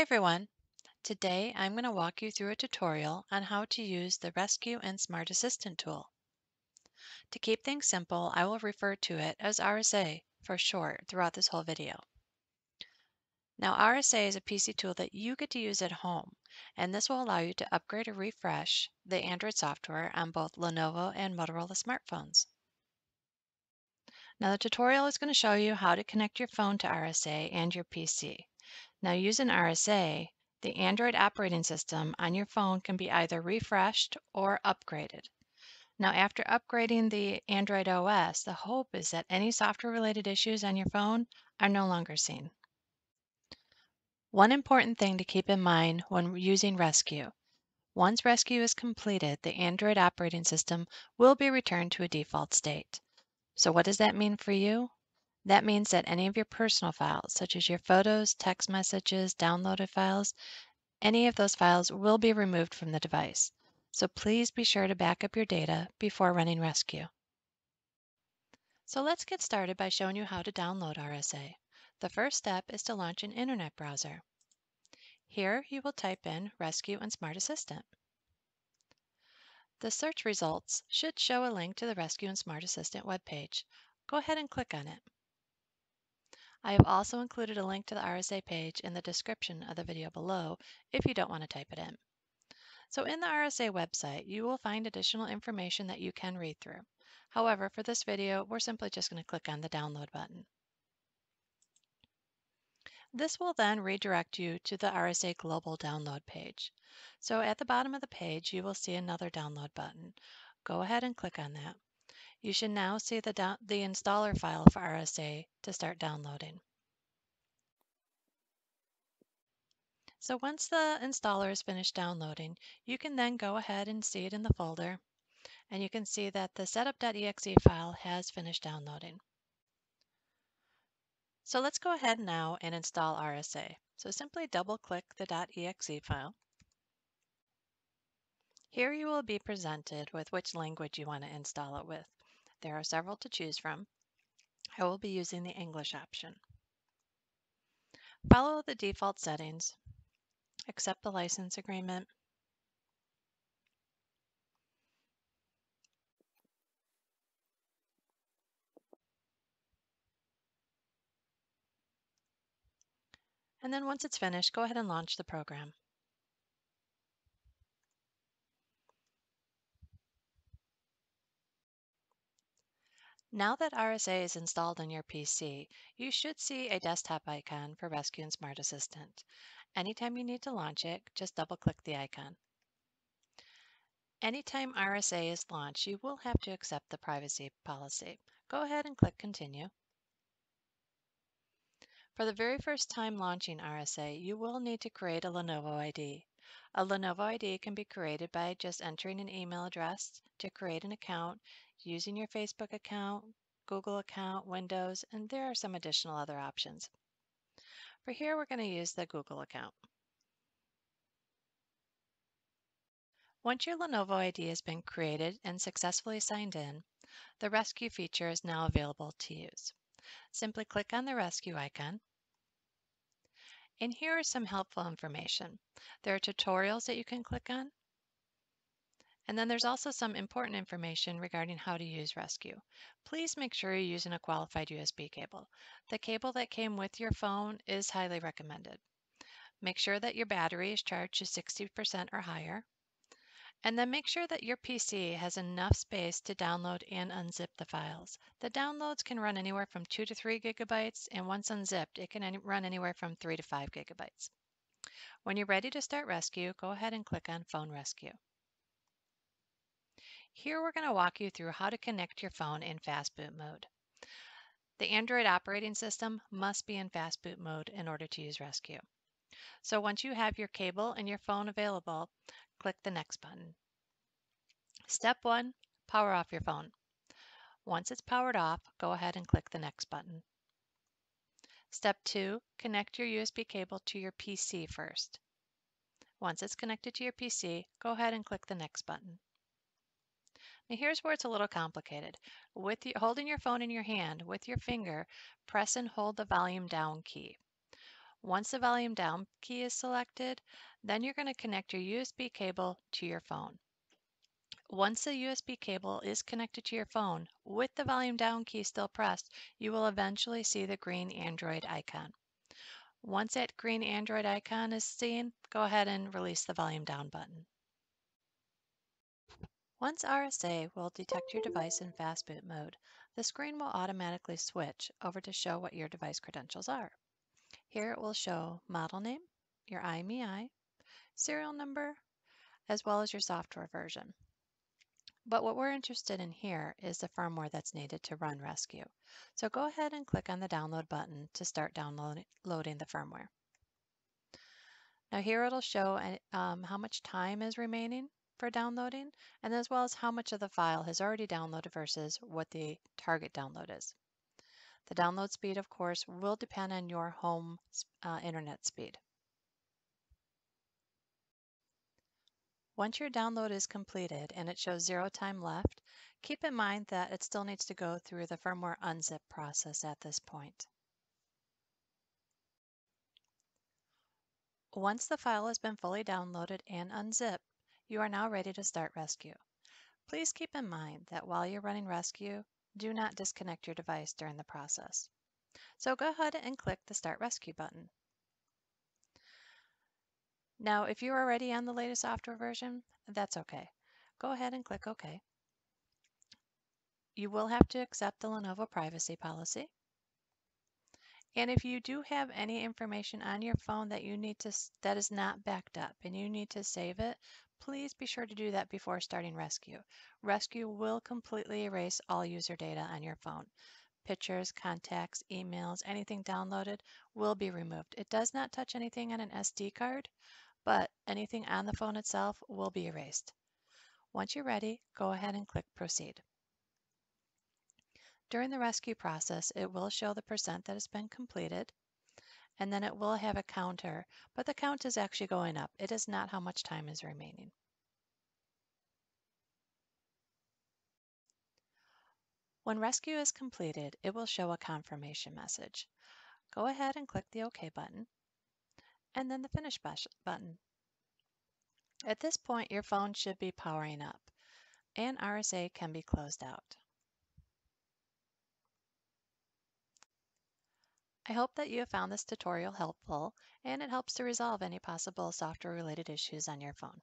everyone! Today I'm going to walk you through a tutorial on how to use the Rescue and Smart Assistant tool. To keep things simple, I will refer to it as RSA for short throughout this whole video. Now RSA is a PC tool that you get to use at home, and this will allow you to upgrade or refresh the Android software on both Lenovo and Motorola smartphones. Now the tutorial is going to show you how to connect your phone to RSA and your PC. Now using RSA, the Android operating system on your phone can be either refreshed or upgraded. Now after upgrading the Android OS, the hope is that any software related issues on your phone are no longer seen. One important thing to keep in mind when using Rescue. Once Rescue is completed, the Android operating system will be returned to a default state. So what does that mean for you? That means that any of your personal files, such as your photos, text messages, downloaded files, any of those files will be removed from the device. So please be sure to back up your data before running Rescue. So let's get started by showing you how to download RSA. The first step is to launch an internet browser. Here you will type in Rescue and Smart Assistant. The search results should show a link to the Rescue and Smart Assistant webpage. Go ahead and click on it. I have also included a link to the RSA page in the description of the video below if you don't want to type it in. So in the RSA website, you will find additional information that you can read through. However, for this video, we're simply just going to click on the download button. This will then redirect you to the RSA Global download page. So at the bottom of the page, you will see another download button. Go ahead and click on that. You should now see the, the installer file for RSA to start downloading. So once the installer is finished downloading, you can then go ahead and see it in the folder, and you can see that the setup.exe file has finished downloading. So let's go ahead now and install RSA. So simply double click the .exe file. Here you will be presented with which language you want to install it with. There are several to choose from. I will be using the English option. Follow the default settings, accept the license agreement, and then once it's finished, go ahead and launch the program. Now that RSA is installed on your PC, you should see a desktop icon for Rescue and Smart Assistant. Anytime you need to launch it, just double click the icon. Anytime RSA is launched, you will have to accept the privacy policy. Go ahead and click Continue. For the very first time launching RSA, you will need to create a Lenovo ID. A Lenovo ID can be created by just entering an email address to create an account using your Facebook account, Google account, Windows, and there are some additional other options. For here, we're going to use the Google account. Once your Lenovo ID has been created and successfully signed in, the Rescue feature is now available to use. Simply click on the Rescue icon. And here is some helpful information. There are tutorials that you can click on, and then there's also some important information regarding how to use Rescue. Please make sure you're using a qualified USB cable. The cable that came with your phone is highly recommended. Make sure that your battery is charged to 60% or higher. And then make sure that your PC has enough space to download and unzip the files. The downloads can run anywhere from 2 to 3 gigabytes, and once unzipped, it can run anywhere from 3 to 5 gigabytes. When you're ready to start Rescue, go ahead and click on Phone Rescue. Here we're going to walk you through how to connect your phone in fast boot mode. The Android operating system must be in fast boot mode in order to use Rescue. So once you have your cable and your phone available, click the next button. Step one, power off your phone. Once it's powered off, go ahead and click the next button. Step two, connect your USB cable to your PC first. Once it's connected to your PC, go ahead and click the next button. Now here's where it's a little complicated. With you, holding your phone in your hand with your finger, press and hold the volume down key. Once the volume down key is selected, then you're going to connect your USB cable to your phone. Once the USB cable is connected to your phone with the volume down key still pressed, you will eventually see the green Android icon. Once that green Android icon is seen, go ahead and release the volume down button. Once RSA will detect your device in fast boot mode, the screen will automatically switch over to show what your device credentials are. Here it will show model name, your IMEI, serial number, as well as your software version. But what we're interested in here is the firmware that's needed to run Rescue. So go ahead and click on the download button to start downloading the firmware. Now here it'll show um, how much time is remaining for downloading and as well as how much of the file has already downloaded versus what the target download is. The download speed, of course, will depend on your home uh, internet speed. Once your download is completed and it shows zero time left, keep in mind that it still needs to go through the firmware unzip process at this point. Once the file has been fully downloaded and unzipped, you are now ready to start Rescue. Please keep in mind that while you're running Rescue, do not disconnect your device during the process. So go ahead and click the Start Rescue button. Now, if you're already on the latest software version, that's okay. Go ahead and click OK. You will have to accept the Lenovo privacy policy. And if you do have any information on your phone that you need to that is not backed up and you need to save it, please be sure to do that before starting Rescue. Rescue will completely erase all user data on your phone. Pictures, contacts, emails, anything downloaded will be removed. It does not touch anything on an SD card, but anything on the phone itself will be erased. Once you're ready, go ahead and click Proceed. During the rescue process, it will show the percent that has been completed, and then it will have a counter, but the count is actually going up. It is not how much time is remaining. When rescue is completed, it will show a confirmation message. Go ahead and click the OK button and then the Finish button. At this point, your phone should be powering up and RSA can be closed out. I hope that you have found this tutorial helpful and it helps to resolve any possible software related issues on your phone.